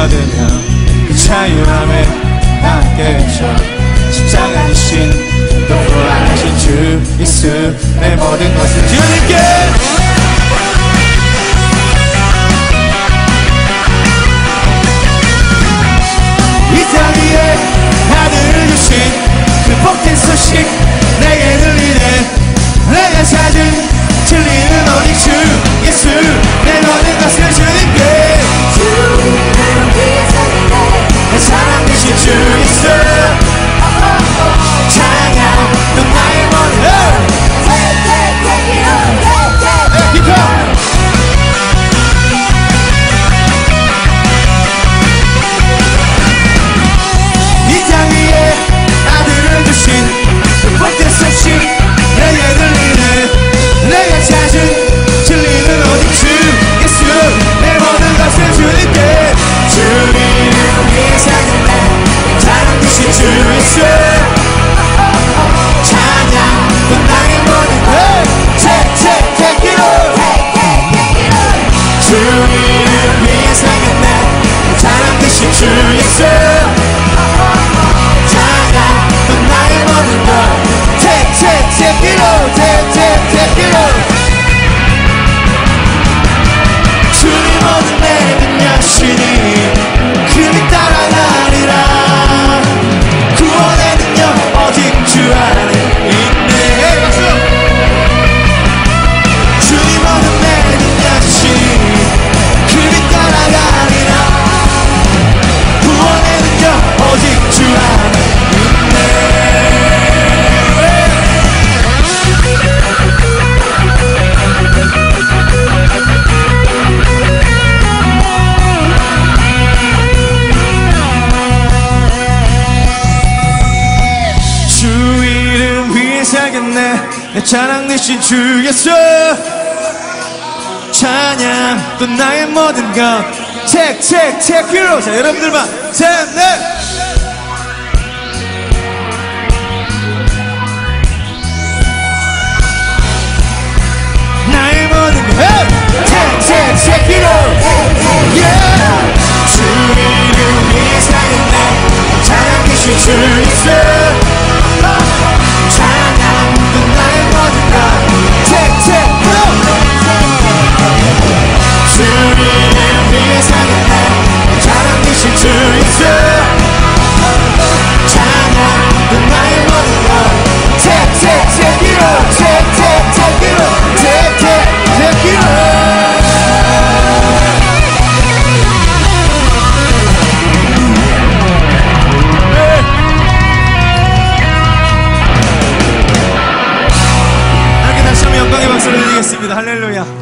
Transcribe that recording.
자유가 되며 그 자유함에 함께 쳐. 십자가 주신 또 부활하신 주 예수 내 모든 것을 주님께 위해 사는 날 찬양 주신 주 예수 위에 살겠네. 내 찬양 대신 주 예수. 찬양 또 나의 모든 것. 체크 체크 체크로 자 여러분들만 셋넷 나의 모든 것. 체크 체크 체크로 주 이름 위에 살겠네. 찬양 대신 주 예수 기도드립니다. 할렐루야.